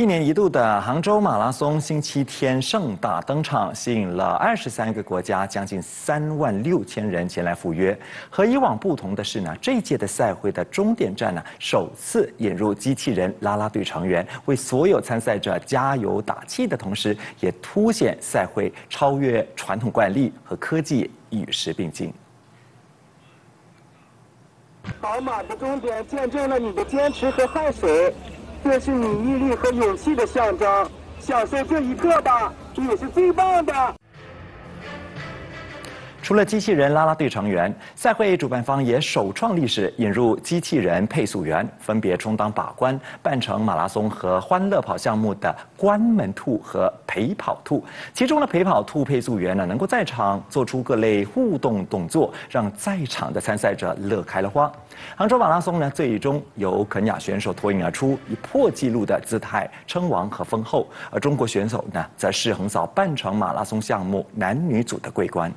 一年一度的杭州马拉松星期天盛大登场，吸引了二十三个国家将近三万六千人前来赴约。和以往不同的是呢，这一届的赛会的终点站呢，首次引入机器人啦啦队成员，为所有参赛者加油打气的同时，也凸显赛会超越传统惯例和科技与时并进。宝马的终点见证了你的坚持和汗水。这是你毅力和勇气的象征，享受这一刻吧，你是最棒的。除了机器人啦啦队成员，赛会主办方也首创历史引入机器人配速员，分别充当把关半程马拉松和欢乐跑项目的关门兔和陪跑兔。其中的陪跑兔配速员呢，能够在场做出各类互动动作，让在场的参赛者乐开了花。杭州马拉松呢，最终由肯亚选手脱颖而出，以破纪录的姿态称王和封后，而中国选手呢，则是横扫半程马拉松项目男女组的桂冠。